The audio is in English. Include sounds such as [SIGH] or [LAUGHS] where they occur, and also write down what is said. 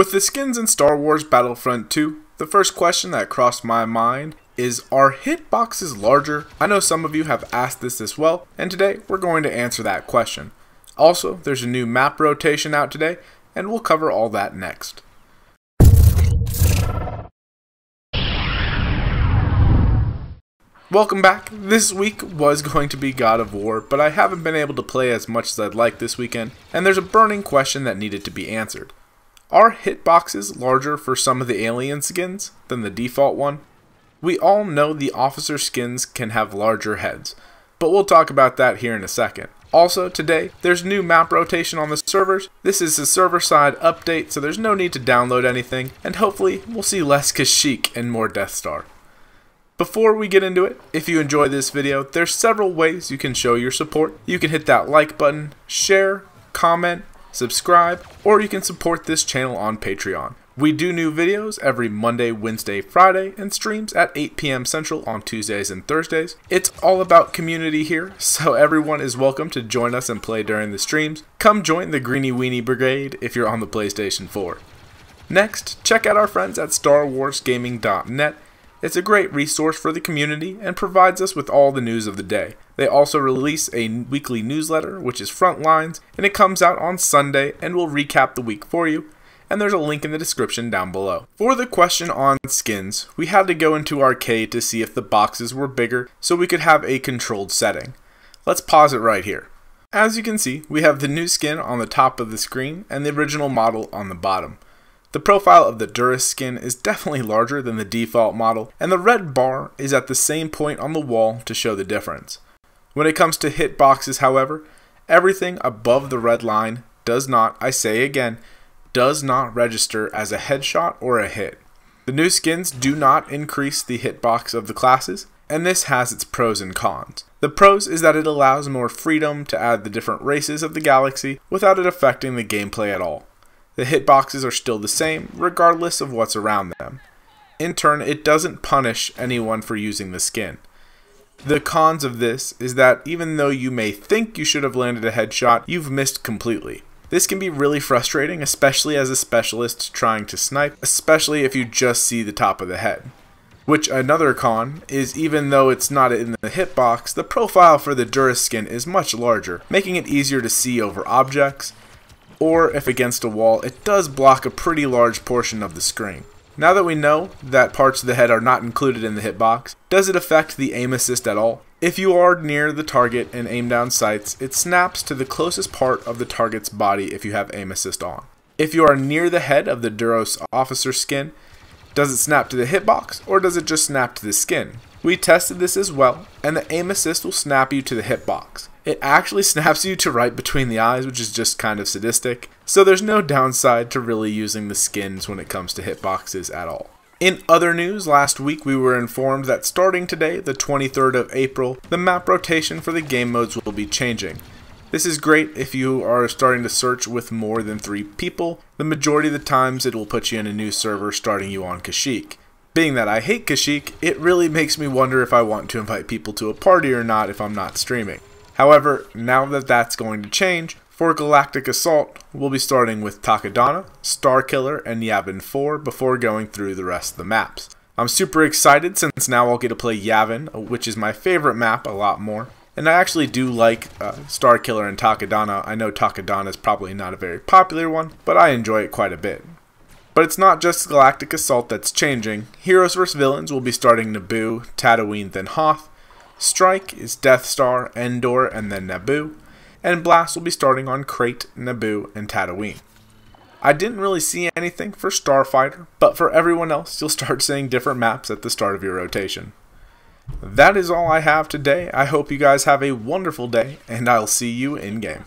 With the skins in Star Wars Battlefront 2, the first question that crossed my mind is are hitboxes larger? I know some of you have asked this as well, and today we're going to answer that question. Also, there's a new map rotation out today, and we'll cover all that next. Welcome back. This week was going to be God of War, but I haven't been able to play as much as I'd like this weekend, and there's a burning question that needed to be answered. Are hitboxes larger for some of the alien skins than the default one? We all know the officer skins can have larger heads, but we'll talk about that here in a second. Also, today, there's new map rotation on the servers. This is a server side update, so there's no need to download anything, and hopefully, we'll see less Kashyyyk and more Death Star. Before we get into it, if you enjoyed this video, there's several ways you can show your support. You can hit that like button, share, comment, subscribe, or you can support this channel on Patreon. We do new videos every Monday, Wednesday, Friday, and streams at 8 p.m. Central on Tuesdays and Thursdays. It's all about community here, [LAUGHS] so everyone is welcome to join us and play during the streams. Come join the Greeny Weenie Brigade if you're on the PlayStation 4. Next, check out our friends at StarWarsGaming.net it's a great resource for the community and provides us with all the news of the day. They also release a weekly newsletter, which is Frontlines, and it comes out on Sunday and will recap the week for you. And there's a link in the description down below. For the question on skins, we had to go into Arcade to see if the boxes were bigger so we could have a controlled setting. Let's pause it right here. As you can see, we have the new skin on the top of the screen and the original model on the bottom. The profile of the Duros skin is definitely larger than the default model, and the red bar is at the same point on the wall to show the difference. When it comes to hitboxes, however, everything above the red line does not, I say again, does not register as a headshot or a hit. The new skins do not increase the hitbox of the classes, and this has its pros and cons. The pros is that it allows more freedom to add the different races of the galaxy without it affecting the gameplay at all. The hitboxes are still the same, regardless of what's around them. In turn, it doesn't punish anyone for using the skin. The cons of this is that even though you may think you should have landed a headshot, you've missed completely. This can be really frustrating, especially as a specialist trying to snipe, especially if you just see the top of the head. Which another con is even though it's not in the hitbox, the profile for the Duros skin is much larger, making it easier to see over objects, or if against a wall, it does block a pretty large portion of the screen. Now that we know that parts of the head are not included in the hitbox, does it affect the aim assist at all? If you are near the target and aim down sights, it snaps to the closest part of the target's body if you have aim assist on. If you are near the head of the Duros officer skin, does it snap to the hitbox or does it just snap to the skin? We tested this as well, and the aim assist will snap you to the hitbox. It actually [LAUGHS] snaps you to right between the eyes, which is just kind of sadistic, so there's no downside to really using the skins when it comes to hitboxes at all. In other news, last week we were informed that starting today, the 23rd of April, the map rotation for the game modes will be changing. This is great if you are starting to search with more than three people. The majority of the times it will put you in a new server starting you on Kashyyyk. Being that I hate Kashyyyk, it really makes me wonder if I want to invite people to a party or not if I'm not streaming. However, now that that's going to change, for Galactic Assault, we'll be starting with Takodana, Starkiller, and Yavin 4 before going through the rest of the maps. I'm super excited since now I'll get to play Yavin, which is my favorite map a lot more. And I actually do like uh, Starkiller and Takodana. I know Takodana is probably not a very popular one, but I enjoy it quite a bit. But it's not just Galactic Assault that's changing. Heroes vs. Villains will be starting Naboo, Tatooine, then Hoth, Strike is Death Star, Endor, and then Naboo, and Blast will be starting on Crait, Naboo, and Tatooine. I didn't really see anything for Starfighter, but for everyone else, you'll start [LAUGHS] seeing different maps at the start of your rotation. That is all I have today. I hope you guys have a wonderful day, and I'll see you in game.